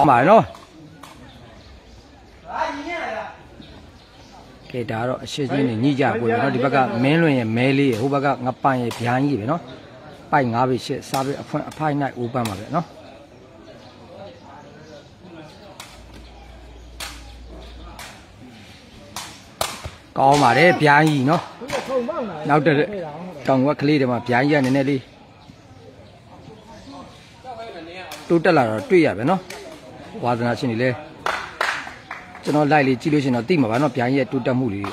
ဟုတ်ပါနော်ကဲဒါကတော့အရှိချင်းနေညှိကြကိုလေနော်ဒီဘက်ကမင်းလွင်ရဲ့မဲလေးရဲ့ဟိုဘက်ကငပန်ရဲ့ဗျာကြီးပဲနော်ပိုက်9ဘိရှစ်စားပြီးအဖွင့်အဖိုက်၌အိုးပန်းပါပဲနော်ကောင်းပါတယ်ဗျာကြီးနော်နောက်တဲ့တောင်ကကလေးတွေမှာဗျာကြီးကနည်းနည်းလေးတိုးတက်လာတော့တွေ့ရပဲနော် ဝါသနာရှင်တွေလဲကျွန်တော်လိုက်လေးကြည့်လို့ရှင်တော့သိမှာပါနော်ဗျာကြီးရဲ့တိုးတက်မှုလေး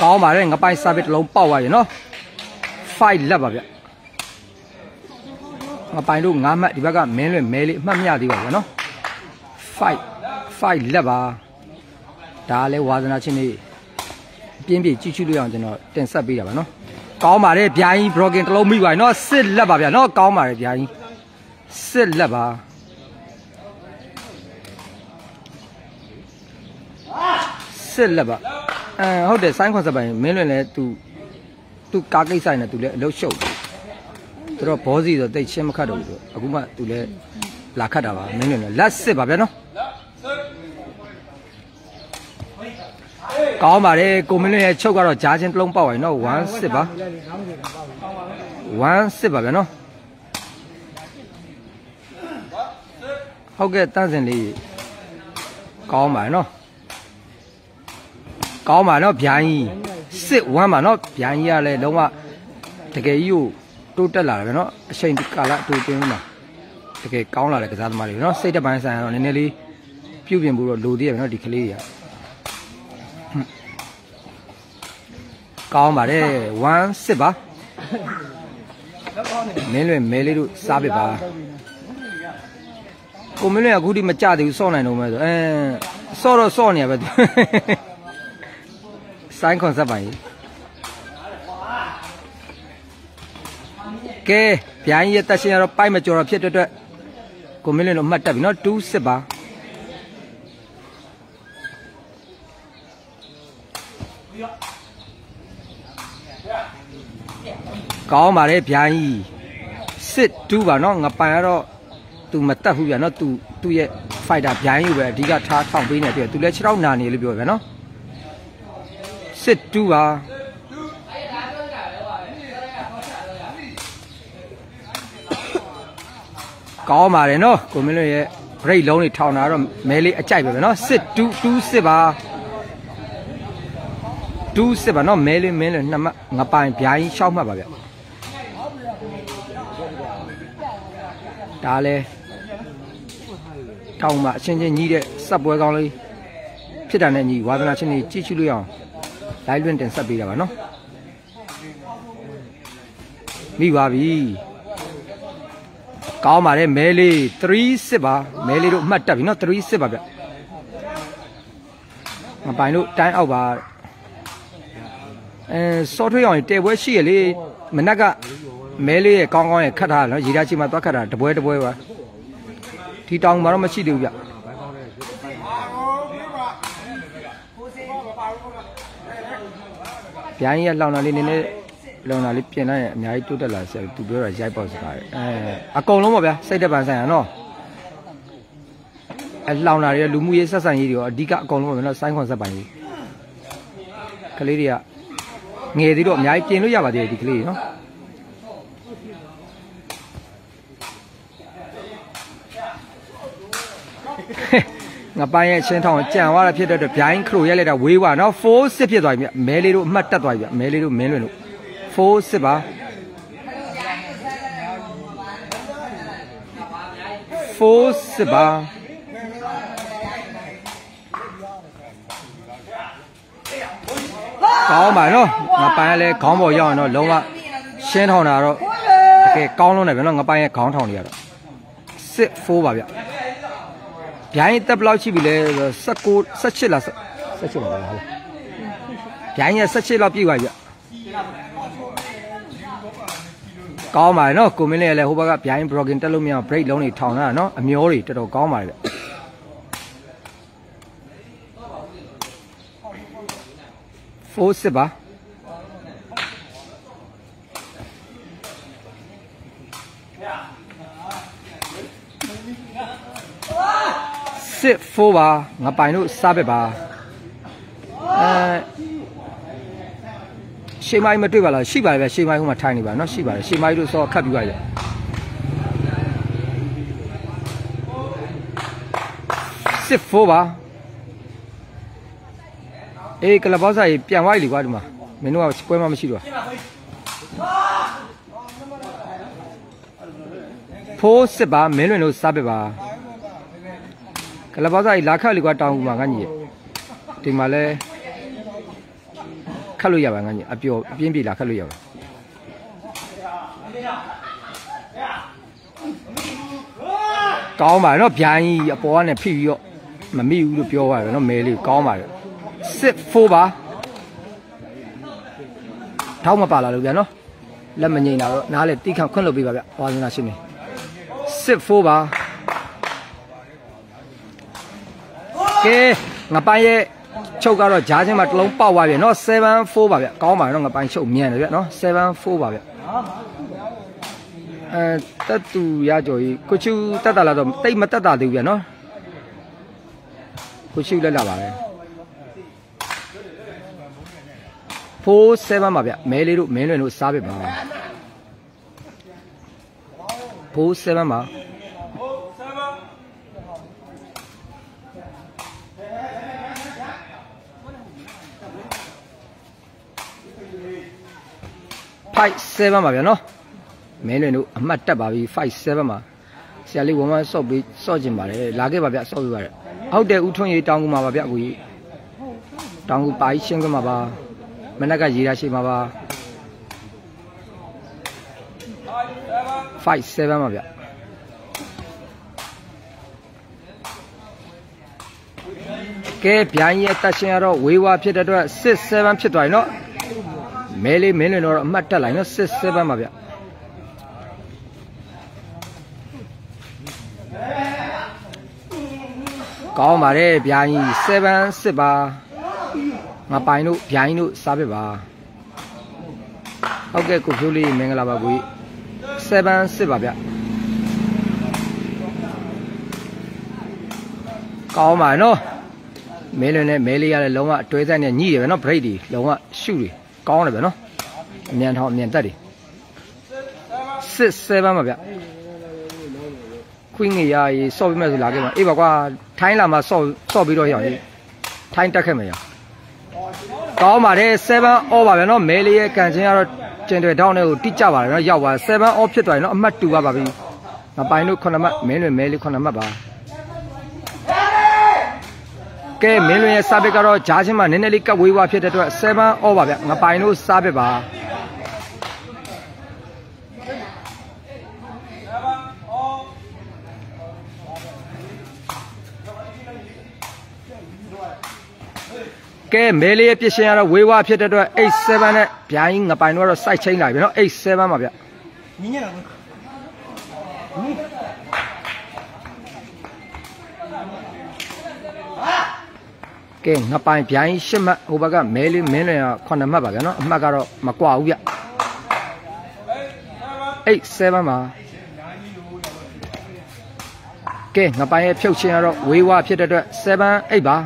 ကောင်းပါတယ်ငပိုင်ဆာဘစ်တစ်လုံးပေါက်သွားပြီနော်5လက်ပါဗျငပိုင်တို့9မှတ်ဒီဘက်ကမင်းလွင်မဲလေးအမှတ်မရသေးပါဘူးနော်5 5လက်ပါဒါလည်းဝါသနာချင်းလေးပြင်းပြကြည့်ချူလို့ရအောင်ကျွန်တော်တင်ဆက်ပေးတာပါနော် ကောင်းပါတယ်ဗျာကြီး broken တစ်လုံးမိပါပြီနော်စစ်လက်ပါဗျာနော်ကောင်းပါတယ်ဗျာကြီးစစ်လက်ပါစစ်လက်ပါအဲဟုတ်တယ်ဆိုင်းခွန်စပိုင်မင်းလွင်လဲ तू तू ကားကိစ္စနဲ့ तू လဲအလုပ်ရှုပ်တယ်သူတော့ဘောစီဆိုတိတ်ချင်းမခတ်တော့ဘူးသူအခုမှ तू လဲလာခတ်တာပါမင်းလွင်လဲလက်စစ်ပါဗျာနော် ကောင်းပါတယ်ကိုမင်းလွင်ရဲ့ချုပ်ကတော့ဂျားချင်းတစ်လုံးပေါက်ပါပြီနော်1စစ်ပါ1စစ်ပါဗျာနော်ဟုတ်ကဲ့တန်းစင်လေးကောင်းပါနော်ကောင်းပါနော်ဗျာကြီးစစ်1ပါနော်ဗျာကြီးကလည်းလုံးဝတကယ်ကြီးကိုတိုးတက်လာတယ်ဗျာနော်အချိန်ကာလအတူတင်းမှာတကယ်ကောင်းလာတဲ့ကစားသမားတွေနော်စိတ်တပိုင်းဆိုင်တော့နည်းနည်းလေးပြုပြင်ဖို့တော့လိုသေးတယ်ဗျာနော်ဒီကလေးကြီးကော င်းပါတယ်1စစ်ပါမင်းလွင်မဲလေးတို့စားပစ်ပါကိုမင်းလွင်အခုထိမကြသေးဘူးစော့နိုင်တော့မဲဆိုအဲစော့တော့စော့နေရပဲသူဆိုင်းကွန်ဆက်ပါကြီးကဲဗျိုင်းရဲ့တက်ရှင်ကတော့ပိုက်မကြော်တော့ဖြစ်တဲ့အတွက်ကိုမင်းလွင်တို့မှတ်တက်ပြီနော်2စစ်ပါ ကောင်းပါတယ်ဗျာကြီးစစ်တူးပါနော်ငပိုင်ကတော့သူမတက်ဘူးဗျာနော်သူသူ့ရဲ့ fighter ဗျာကြီးကိုပဲအဓိကထားထောင်ပေးနေတယ်သူလည်း6ရောက်နာနေလို့ပြောဗျာနော်စစ်တူးပါကောင်းပါတယ်နော်ကိုမင်းတို့ရဲ့ break လုံးတွေထောင်တာတော့မဲလေးအကြိုက်ပဲဗျာနော်စစ်တူးတူးစစ်ပါ တူးစစ်ပါနော်မဲလေးမင်းလေးနှစ်မှတ်ငပိုင်ဗျာကြီးရှောက်မှတ်ပါဗျာဒါလဲတောင်းမှာအချင်းချင်းညီးတဲ့စက်ပွဲကောင်းလေးဖြစ်တာနဲ့ညီဝါသနာချင်းကြီးကြည့်ချလို့ရအောင်လိုက်လွင့်တင်ဆက်ပေးတာပါနော်မိပါပြီကောင်းပါတယ်မဲလေး3စစ်ပါမဲလေးတို့အမှတ်တက်ပြီနော်3စစ်ပါဗျမပိုင်တို့တိုင်းအောက်ပါ အဲစောထွေးအောင်တဲပွဲရှိရလေမနက်ကမဲလေးရဲ့ကောင်းကောင်းရဲ့ခတ်ထားတယ်နော်ရေဓာတ်ချိမှသွားခတ်တာတပွဲတပွဲပါဒီတောင်မှာတော့မရှိသေးဘူးဗျဗျာကြီးကလောင်တာလေးနည်းနည်းလောင်တာလေးပြင်လိုက်ရင်အများကြီးတိုးတက်လာဆရာသူပြောတာရိုက်ပေါက်စကားတယ်အဲအကုန်လုံးပါဗျာစိတ်တက်ပန်ဆိုင်ရနော်အဲလောင်တာတွေလူမှုရေးဆက်ဆံရေးတွေရောအဓိကအကုန်လုံးပါဗျာနော်ဆိုင်းခွန်ဆက်ပိုင်ကြီးကလေးတွေက ငယ်သေးတော့အများကြီးပြင်လို့ရပါသေးတယ်ဒီကလေးတွေနော်ငါပိုင်းရဲ့ချင်းထောင်ကြံသွားတာဖြစ်တဲ့အတွက်ဗျိုင်းခရိုရက်လိုက်တာဝေးပါနော်4စစ်ဖြစ်သွားပြီမဲလေးတို့အမှတ်တက်သွားပြီမဲလေးတို့မင်းလွင်တို့4စစ်ပါ4စစ်ပါ ကောင်းပါနော်ငါပိုင်းကလည်းခေါင်းပေါ်ရောက်ရင်တော့လုံးဝရှင်းထောင်တာတော့တကယ်ကောင်းလုံးတယ်ဗျနော်ငါပိုင်းရဲ့ခေါင်းထောင်တွေကတော့စစ်4ပါဗျဗျိုင်းတက်ဘယ်လောက်ရှိပြီလဲ19 18လား18လားဟာဗျိုင်းရဲ့18လောက်ပြည့်ပါဗျကောင်းပါတယ်နော်ကိုမင်းလေးလည်းဟိုဘက်ကဗျိုင်း broken တက်လို့မရ break လုံးတွေထောင်တာနော်အမျောတွေတော်တော်ကောင်းပါတယ်ဗျ 4စစ်ပါစစ်ဖိုးပါငပိုင်တို့စားဘက်ပါအဲရှေးမိုင်းမတွေ့ပါလားရှိပါတယ်ဗျရှေးမိုင်းဟိုမှာထိုင်နေပါနော်ရှိပါတယ်ရှေးမိုင်းတို့စောခတ်ပြီးပါလေစစ်ဖိုးပါ အေးကလဘောက်စာကြီးပြန်သွားပြီကွာဒီမှာမင်းတို့ကပွဲမှမရှိတော့ဖိုးစစ်ပါမင်းလွင်တို့စားဘက်ပါကလဘောက်စာကြီးလာခတ်လေကွာတောင်းကူမှာငါကြီးဒီမှာလဲခတ်လို့ရပါငါကြီးအပျော်အပြင်းပြေလာခတ်လို့ရပါကောင်းပါနော်ဗျိုင်းကြီးအပေါ်ကနေဖိပြီးတော့မမိဘူးလို့ပြောပါတယ်နော်မဲလေးကောင်းပါတယ် စစ်ဖိုးပါထောက်မပါလာလို့ဗျာနော်လက်မငိမ့်တာတော့နားလေတိခန့်ခွင့်လုပ်ပေးပါဗျဝါသနာရှင်နေစစ်ဖိုးပါကဲငပိုင်ရဲ့ချုပ်ကတော့ဂျားချင်းမှာတစ်လုံးပေါက်သွားပြီနော်74ပါဗျကောင်းပါနော်ငပိုင်ချုပ်မြန်တယ်ဗျနော်74ပါဗျအဲတက်တူရကြော်ကြီးကိုချူတက်တာလာတော့တိတ်မတက်တာသေးဘူးဗျနော်ကိုချူလက်လာပါပဲ ဖိုး7ပါဗျမဲလေးတို့မင်းလွင်တို့စားပြပါဖိုး7ပါ5 7ပါဗျာနော်မင်းလွင်တို့အမှတ်တက်ပါပြီ5 7ပါဆရာလေးဝမဆော့ပြီးဆော့ကျင်ပါတယ်လာခဲ့ပါဗျဆော့ပြီးပါတယ်ဟုတ်တယ်ဦးထွန်းရေးတောင်းကူမှာပါဗျကိုကြီးတောင်းကူပါရှင်းခွင့်မှာပါ မနက်ကရေးရရှိမှာပါ5 7ပါဗျကဲဗျိုင်းရဲ့တက်ရှင်ကတော့ဝေးဝါဖြစ်တဲ့အတွက်6 7ဖြစ်သွားပြီနော်မဲလေးမင်းလွင်တော့အမှတ်တက်လိုက်နော်6 7ပါဗျကောင်းပါတယ်ဗျာကြီး7 6ပါ ငါပိုင်တို့ဗျာကြီးတို့စားပြပါဟုတ်ကဲ့ကိုဖြိုးလေးမင်္ဂလာပါကိုကြီး7 6ပါဗျကောင်းပါနော်မဲလွင်နဲ့မဲလေးရတဲ့လုံးဝအတွဲဆိုင်နဲ့ညှိတယ်ပဲနော် break တွေလုံးဝရှုတယ်ကောင်းတယ်ဗျနော်အမြန်ထောင်အမြန်တက်တယ်6 7ပါဗျခွင်းငရရေးဆော့ပြီးမဲ့ဆိုလာခဲ့မှာအေးပါကွာထိုင်းလာမှာဆော့ဆော့ပြီးတော့ရအောင်ရေးထိုင်းတက်ခဲ့မှာရ ကောင်းပါတယ်7 all ပါဗျာနော်မဲလေးရဲ့ကန်ချင်းကတော့ကျင်တွေတောင်းတဲ့ကိုတိကျပါတယ်နော်ရောက်ပါ7 all ဖြစ်သွားရင်နော်အမှတ်2ပါပါပြီငပိုင်တို့9မှတ်မင်းလွင်မဲလေး9မှတ်ပါကဲမင်းလွင်ရဲ့စားပစ်ကတော့ဂျားချင်းမှာနည်းနည်းလေးကပ်ဝေးဝါဖြစ်တဲ့အတွက်7 all ပါဗျငပိုင်တို့စားပစ်ပါ ကဲမဲလေးရဲ့ပြစ်ရှင်ကတော့ဝေးဝါဖြစ်တဲ့အတွက်87နဲ့ဗျာကြီးငပိုင်တော့စိုက်ချင်းလာပြီနော်87ပါဗျညီညလားကဲငပိုင်ဗျိုင်းရှစ်မှတ်ဟိုဘက်ကမဲလေးမင်းလွင်က9မှတ်ပါဗျာနော်အမှတ်ကတော့မကွာဘူးဗျ87ပါကဲငပိုင်ရဲ့ဖြုတ်ချင်းကတော့ဝေးဝါဖြစ်တဲ့အတွက်7 8ပါ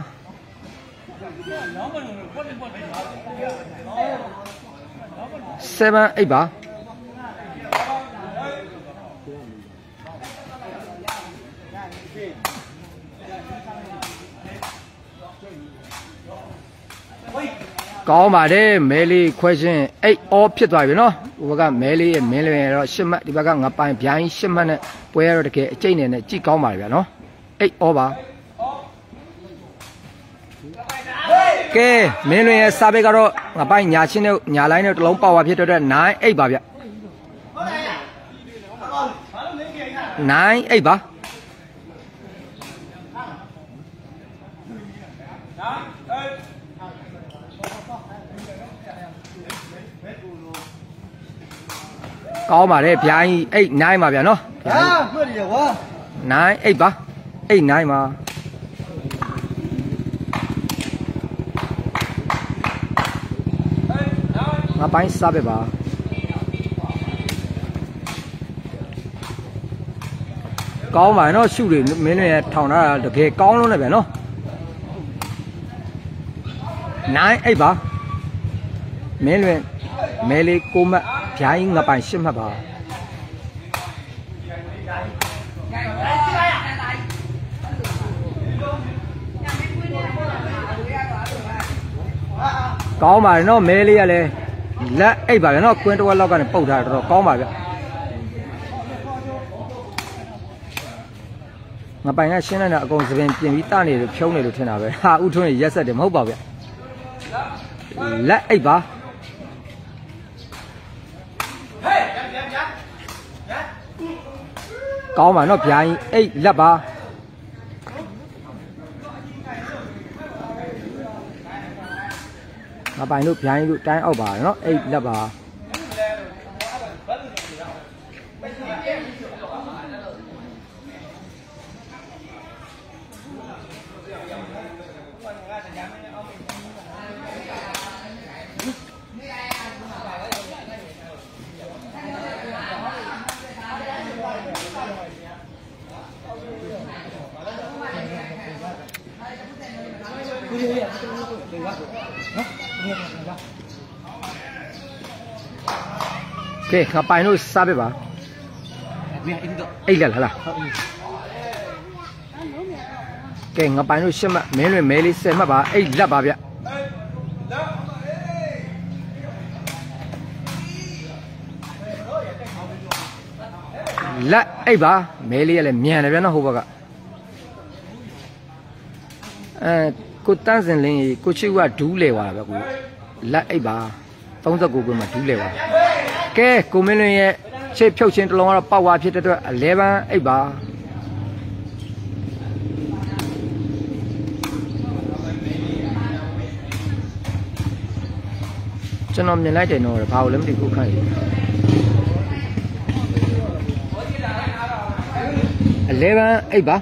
7 8ပါကောင်းပါတယ်မဲလေးခွဲချင်းအိတ်အောဖြစ်သွားပြီနော်ဟိုဘက်ကမဲလေးရဲ့မင်းလွင်ရတော့ရှစ်မှတ်ဒီဘက်ကငပိုင်ဗျိုင်းရှစ်မှတ်နဲ့ပွဲရတော့တကယ်အကျိတ်နေနဲ့ကြည့်ကောင်းပါတယ်ဗျာနော်အိတ်အောပါ ကဲမင်းလွင်ရဲ့စာပေကတော့ငပိုင်ညာချင်းနဲ့ညာလိုင်းနဲ့တလုံးပေါက်သွားဖြစ်တဲ့အတွက်9အိတ်ပါဗျ9အိတ်ပါကောင်းပါတယ်ဗျာကြီးအိတ်9ပါဗျာနော်ဟာမှတ်ရကွာ9အိတ်ပါအိတ်9ပါ ငါပိုင်းစားပဲပါကောင်းပါရဲ့နော်ရှုတွေမင်းတို့ရဲ့ထောင်ထားတာတကယ်ကောင်းလုံးနဲ့ဗျာနော်နိုင်အိတ်ပါမင်းလွင်မဲလေးကိုမတ်ဗျာကြီးငပိုင်ရှစ်မှတ်ပါကောင်းပါရဲ့နော်မဲလေးကလည်း လက်အိတ်ပါဗျာနော်ကွင်းတစ်ဝက်လောက်ကနေပုတ်ထားတာတော်တော်ကောင်းပါဗျာငပိုင်ကရှင်းနေတာအကုန်သပင်ပြင်ပြီးတနေလို့ဖြုံးနေလို့ထင်တာပဲဟာဥထုံးရက်ဆက်တယ်မဟုတ်ပါဗျာလက်အိတ်ပါကောင်းပါနော်ဗျာရင်အိတ်လက်ပါ ငပိုင်တို့ဗျာရင်တို့တိုင်းအောက်ပါနော်အိတ်လက်ပါ ကဲငပိုင်တို့စားပြပါဘယ်အင်းတော့အိတ်လက်လားလားကဲငပိုင်တို့ရှစ်မှတ်မင်းလွင်မဲလေး10မှတ်ပါအိတ်လက်ပါဗျလက်အိတ်ပါမဲလေးကလည်းမြန်တယ်ဗျာနော်ဟိုဘက်ကအဲကိုတန်းစင်လင်းကြီးကိုချစ်ကဒူးလေသွားတာဗျကိုလက်အိတ်ပါ39ခုမှာဒူးလေသွား ကဲကိုမင်းလွင်ရဲ့ချစ်ဖြုတ်ချင်းတစ်လုံးကတော့ပောက်သွားဖြစ်တဲ့အတွက်11အိတ်ပါကျွန်တော်မြင်လိုက်တယ်တော့ဘာလို့လဲမသိဘူးခိုင်း11အိတ်ပါ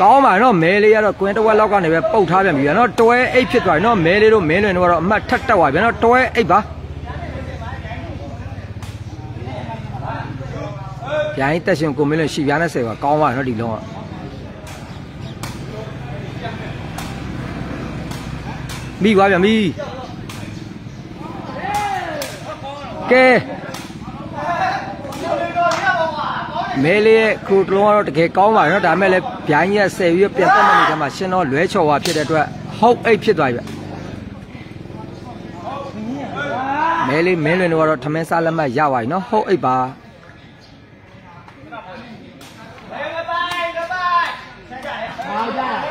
ကောင်းပါနော်မဲလေးကတော့ကွင်းတစ်ဝက်လောက်ကနေပဲပုတ်ထားပြန်ပြီဗျာနော်တွဲအိတ်ဖြစ်သွားပြီနော်မဲလေးတို့မဲလွင်တို့ကတော့အမှတ်ထက်တက်သွားပြီဗျာနော်တွဲအိတ်ပါဗျာရင်တက်ရှင်ကိုမင်းလွင်ရှီပြားနဲ့ဆယ်ပါကောင်းပါနော်ဒီလုံးကမိသွားဗျာမိ ကဲမဲလေးရဲ့ခုတလုံးကတော့တကယ်ကောင်းပါနော်ဒါမဲ့လည်းဗျိုင်းရက်ဆယ်ပြီးပြန်တက်တဲ့နေရာမှာရှင်တော့လွဲချော်သွားဖြစ်တဲ့အတွက်ဟုတ်အိတ်ဖြစ်သွားပြီဗျမဲလေးမင်းလွင်တို့ကတော့ထမင်းစားလက်မှတ်ရပါပြီနော်ဟုတ်အိတ်ပါ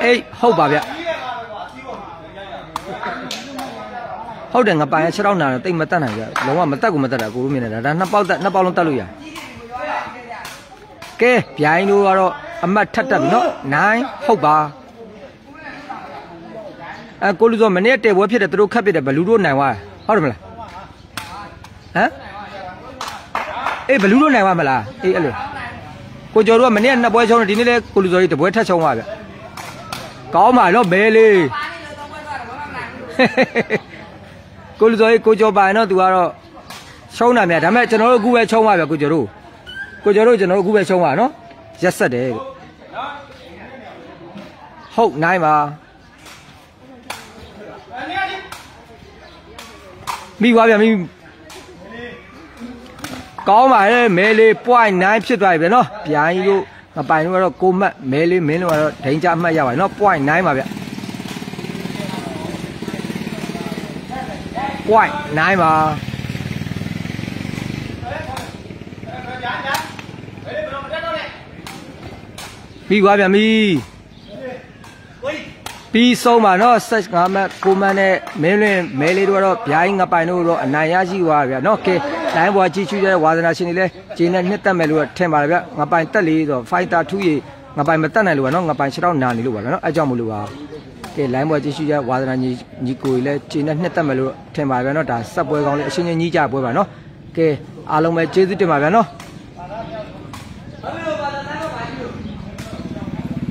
အေးဟုတ်ပါဗျ ဟုတ်တယ်ငါပိုင်ရ6တောင်းနာတော့တိတ်မတက်နိုင်ကြလုံးဝမတက်ကိုမတက်တာကိုလိုမြင်နေတာဒါနှစ်ပေါက်တက်နှစ်ပေါက်လုံးတက်လို့ရကဲဗျိုင်းတို့ကတော့အမတ်ထက်တက်ပြီနော်9ဟုတ်ပါအဲကိုလူစောမနေ့တဲပွဲဖြစ်တယ်သူတို့ခတ်ပြတယ်ဘလူးတို့နိုင်သွားဟုတ်တယ်မလားဟမ်အေးဘလူးတို့နိုင်သွားမလားအေးအဲ့လိုကိုကျော်တို့ကမနေ့ကနှစ်ပွဲချုံးတယ်ဒီနေ့လဲကိုလူစောကြီးတပွဲထက်ချုံသွားဗျကောင်းပါတော့မဲလေး ကိုလူစောကြီးကိုကျော်ပိုင်တော့သူကတော့ချုံးတာမြတ်ဒါပေမဲ့ကျွန်တော်တို့အခုပဲချုံသွားဗျကိုကျော်တို့ကိုကျော်တို့ကျွန်တော်တို့အခုပဲချုံသွားနော်ရက်ဆက်တယ်လို့ဟုတ်နိုင်ပါမိသွားဗျမိကောင်းပါရဲ့မဲလေး point 9ဖြစ်သွားပြီဗျနော်ဗျာကြီးတို့မပိုင်တို့ကတော့ကိုမတ်မဲလေးမင်းတို့ကတော့ဒိန်ကြအမှတ်ရပါပြီနော် point 9ပါဗျ point 9ပါပြီးသွားပြန်ပြီပြီးဆုံးပါနော်ဆက်ငါမကိုမန်းနဲ့မင်းလွင်မဲလေးတို့ကတော့ဗျာင်းငပိုင်တို့တော့အနိုင်ရရှိသွားဗျာနော်ကဲလိုင်းဘွားကြီးချူတဲ့ဝါသနာရှင်တွေလည်းဂျင်းနဲ့နှစ်တက်မယ်လို့ထင်ပါတယ်ဗျငပိုင်တက်လေးဆိုဖိုက်တာထူးရီငပိုင်မတက်နိုင်လို့ပါနော်ငပိုင်6တော့နာနေလို့ပါဗျာနော်အဲကြောင့်မလို့ပါ ကဲလိုင်းဘွားကြီးချူတဲ့ဝါသနာညီညီကိုကြီးလည်းဂျင်းနဲ့နှစ်တက်မယ်လို့ထင်ပါတယ်ဗျာနော်ဒါဆက်ပွဲကောင်းလေးအချင်းချင်းညီးကြပွဲပါနော်ကဲအားလုံးပဲကျေးဇူးတင်ပါဗျာနော်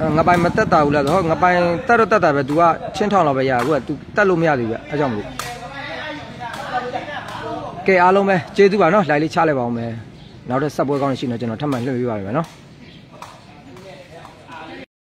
အဲ့ငါပိုင်မတက်တာဘူးလားဆိုဟောငါပိုင်တက်တော့တက်တာပဲ तू ကချင်းထောင်တော့ပဲရအခုက तू တက်လို့မရသေးဘူးဗျအဲကြောင့်မလို့ကဲအားလုံးပဲကျေးဇူးပါနော်လိုက်လေးချလိုက်ပါအောင်မယ်နောက်တော့ဆက်ပွဲကောင်းရှိနေကျွန်တော်ထပ်မံလွှင့်ပေးပါမယ်နော်